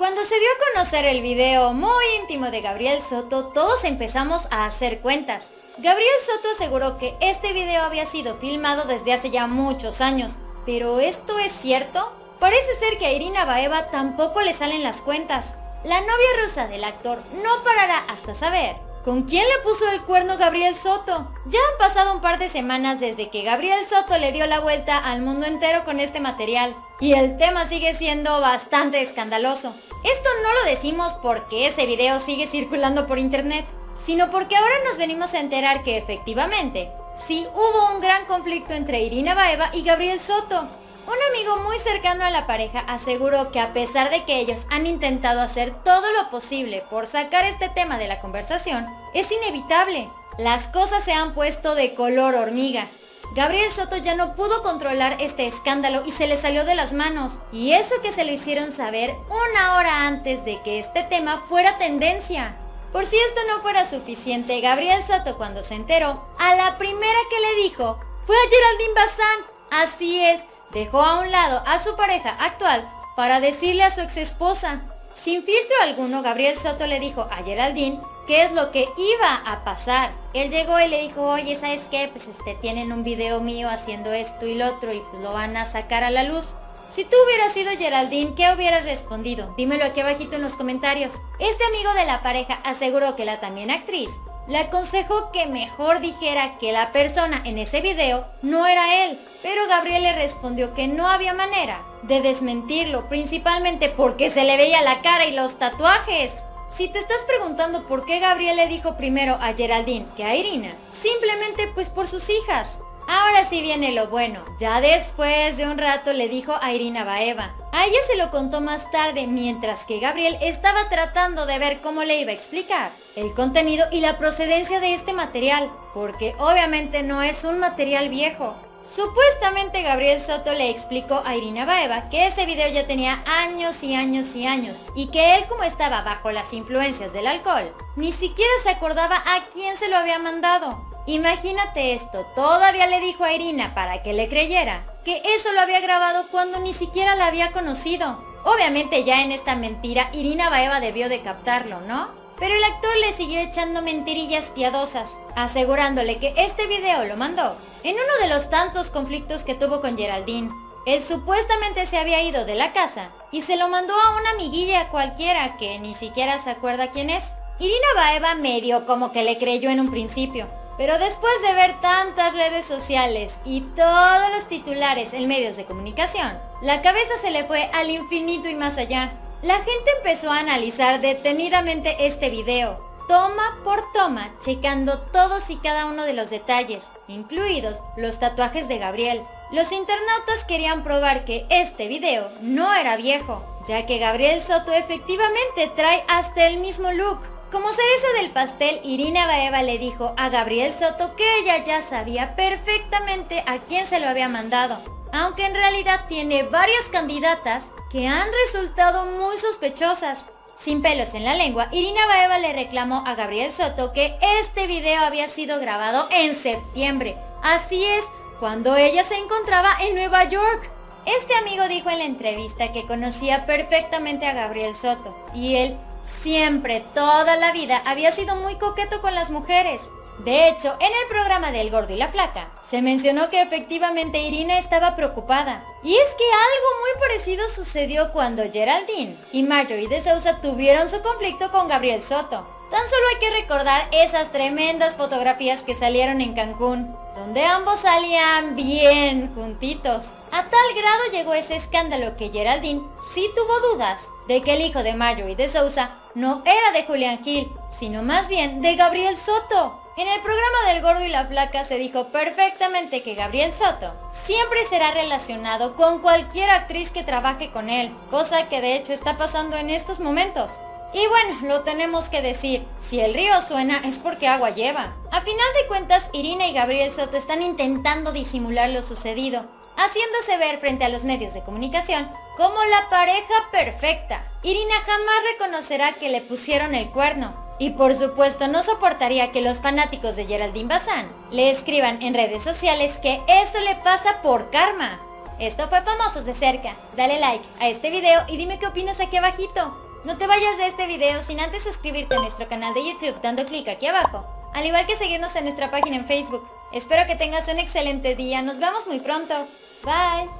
Cuando se dio a conocer el video muy íntimo de Gabriel Soto, todos empezamos a hacer cuentas. Gabriel Soto aseguró que este video había sido filmado desde hace ya muchos años. ¿Pero esto es cierto? Parece ser que a Irina Baeva tampoco le salen las cuentas. La novia rusa del actor no parará hasta saber ¿Con quién le puso el cuerno Gabriel Soto? Ya han pasado un par de semanas desde que Gabriel Soto le dio la vuelta al mundo entero con este material. Y el tema sigue siendo bastante escandaloso. Esto no lo decimos porque ese video sigue circulando por internet, sino porque ahora nos venimos a enterar que efectivamente, sí hubo un gran conflicto entre Irina Baeva y Gabriel Soto. Un amigo muy cercano a la pareja aseguró que a pesar de que ellos han intentado hacer todo lo posible por sacar este tema de la conversación, es inevitable. Las cosas se han puesto de color hormiga. Gabriel Soto ya no pudo controlar este escándalo y se le salió de las manos. Y eso que se lo hicieron saber una hora antes de que este tema fuera tendencia. Por si esto no fuera suficiente, Gabriel Soto cuando se enteró, a la primera que le dijo fue a Geraldine Bazán. Así es, dejó a un lado a su pareja actual para decirle a su ex esposa. Sin filtro alguno, Gabriel Soto le dijo a Geraldine qué es lo que iba a pasar. Él llegó y le dijo, oye, ¿sabes qué? Pues este, tienen un video mío haciendo esto y lo otro y pues lo van a sacar a la luz. Si tú hubieras sido Geraldine, ¿qué hubieras respondido? Dímelo aquí abajito en los comentarios. Este amigo de la pareja aseguró que la también actriz le aconsejó que mejor dijera que la persona en ese video no era él, pero Gabriel le respondió que no había manera de desmentirlo, principalmente porque se le veía la cara y los tatuajes. Si te estás preguntando por qué Gabriel le dijo primero a Geraldine que a Irina, simplemente pues por sus hijas. Ahora sí viene lo bueno. Ya después de un rato le dijo a Irina Baeva. A ella se lo contó más tarde, mientras que Gabriel estaba tratando de ver cómo le iba a explicar el contenido y la procedencia de este material, porque obviamente no es un material viejo. Supuestamente Gabriel Soto le explicó a Irina Baeva que ese video ya tenía años y años y años y que él como estaba bajo las influencias del alcohol, ni siquiera se acordaba a quién se lo había mandado. Imagínate esto, todavía le dijo a Irina para que le creyera que eso lo había grabado cuando ni siquiera la había conocido. Obviamente ya en esta mentira Irina Baeva debió de captarlo, ¿no? Pero el actor le siguió echando mentirillas piadosas, asegurándole que este video lo mandó en uno de los tantos conflictos que tuvo con Geraldine. Él supuestamente se había ido de la casa y se lo mandó a una amiguilla cualquiera que ni siquiera se acuerda quién es. Irina Baeva medio como que le creyó en un principio, pero después de ver tantas redes sociales y todos los titulares en medios de comunicación, la cabeza se le fue al infinito y más allá. La gente empezó a analizar detenidamente este video, toma por toma, checando todos y cada uno de los detalles, incluidos los tatuajes de Gabriel. Los internautas querían probar que este video no era viejo, ya que Gabriel Soto efectivamente trae hasta el mismo look. Como cereza del pastel, Irina Baeva le dijo a Gabriel Soto que ella ya sabía perfectamente a quién se lo había mandado, aunque en realidad tiene varias candidatas que han resultado muy sospechosas. Sin pelos en la lengua, Irina Baeva le reclamó a Gabriel Soto que este video había sido grabado en septiembre. Así es, cuando ella se encontraba en Nueva York. Este amigo dijo en la entrevista que conocía perfectamente a Gabriel Soto y él Siempre, toda la vida, había sido muy coqueto con las mujeres. De hecho, en el programa del Gordo y la Flaca, se mencionó que efectivamente Irina estaba preocupada. Y es que algo muy parecido sucedió cuando Geraldine y Marjorie de Sousa tuvieron su conflicto con Gabriel Soto. Tan solo hay que recordar esas tremendas fotografías que salieron en Cancún, donde ambos salían bien juntitos. Grado llegó ese escándalo que Geraldine sí tuvo dudas de que el hijo de Marjorie de Sousa no era de Julián Gil, sino más bien de Gabriel Soto. En el programa del Gordo y la Flaca se dijo perfectamente que Gabriel Soto siempre será relacionado con cualquier actriz que trabaje con él, cosa que de hecho está pasando en estos momentos. Y bueno, lo tenemos que decir, si el río suena es porque agua lleva. A final de cuentas, Irina y Gabriel Soto están intentando disimular lo sucedido, haciéndose ver frente a los medios de comunicación como la pareja perfecta. Irina jamás reconocerá que le pusieron el cuerno. Y por supuesto no soportaría que los fanáticos de Geraldine Bazán le escriban en redes sociales que eso le pasa por karma. Esto fue Famosos de Cerca. Dale like a este video y dime qué opinas aquí abajito. No te vayas de este video sin antes suscribirte a nuestro canal de YouTube dando clic aquí abajo, al igual que seguirnos en nuestra página en Facebook. Espero que tengas un excelente día, nos vemos muy pronto. Bye.